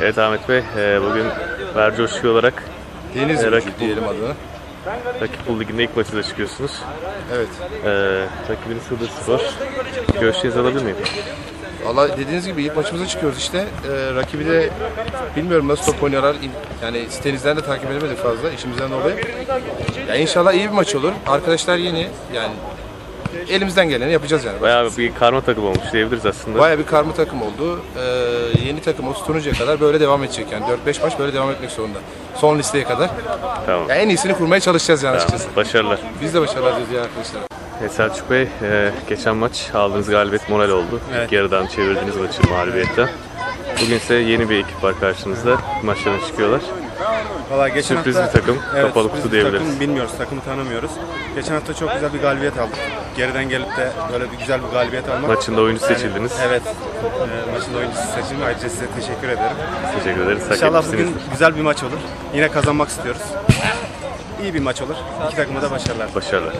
Evet Ahmet Bey, e, bugün Vercoşku olarak Deniz Gücü rakip diyelim adını. Rakip Bul Ligi'nde ilk maçında çıkıyorsunuz. Evet. E, rakibiniz Hıdır Spor. Görüşlerinizi alabilir miyim? Valla dediğiniz gibi ilk maçımıza çıkıyoruz işte. Ee, rakibi de bilmiyorum nasıl top oynuyorlar. Yani sitenizden de takip edemedik fazla işimizden dolayı. Ya inşallah iyi bir maç olur. Arkadaşlar yeni yani elimizden geleni yapacağız yani. Bayağı bir karma takım olmuş diyebiliriz aslında. Baya bir karma takım oldu. Ee, yeni takım o tutununcaya kadar böyle devam edecek yani 4-5 maç böyle devam etmek zorunda. Son listeye kadar. Tamam. Ya en iyisini kurmaya çalışacağız yani Tamam. açıkçası. Başarılar. Biz de başarılar diliyoruz ya arkadaşlar. Evet, Selçuk Bey, e, geçen maç aldığınız galibiyet moral oldu. Evet. İlk yarıdan çevirdiğiniz maçı mağlubiyetten. Bugün ise yeni bir ekip var karşınızda. Maçlarına çıkıyorlar. Valla geçen Sürpriz hafta, bir takım, kapalı sürpriz kutu diyebiliriz. Takım, bilmiyoruz, takımı tanımıyoruz. Geçen hafta çok güzel bir galibiyet aldık. Geriden gelip de böyle bir güzel bir galibiyet almak. Maçında oyuncu seçildiniz. Evet, e, maçın oyuncusu seçildi. Ayrıca size teşekkür ederim. Teşekkür ederiz. Hak İnşallah bugün güzel bir maç olur. Yine kazanmak istiyoruz. İyi bir maç olur. İki takıma da başarılar. Başarılar.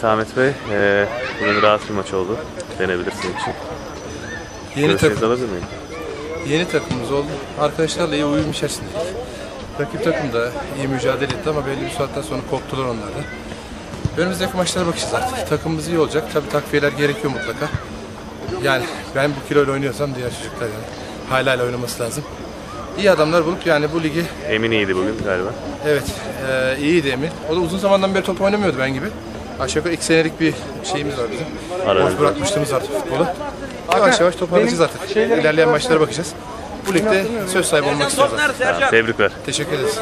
Evet Ahmet Bey, e, bugün rahat bir maç oldu. Denebilirsin için. Yeni, Görüşlerinizi takım, alabilir miyim? yeni takımımız oldu. Arkadaşlarla iyi uyum içerisindeyiz. Rakip takım da iyi mücadele etti ama belli bir saatten sonra koptular onlar da. Önümüzdeki maçlara bakacağız artık. Takımımız iyi olacak. Tabii takviyeler gerekiyor mutlaka. Yani ben bu kiloyla oynuyorsam diğer çocuklar yani hala hala oynaması lazım. İyi adamlar bulup yani bu ligi Emin iyiydi bugün galiba. evet e, iyiydi Emin. O da uzun zamandan beri top oynamıyordu ben gibi. Aşağı yukarı iki senelik bir şeyimiz var bizim. Boş bırakmışlığımız var futbolu. Yavaş yavaş toparlayacağız artık. İlerleyen maçlara bakacağız. Bu ligde söz sahibi olmak istiyoruz artık. Tamam, tebrikler. Teşekkür ederiz.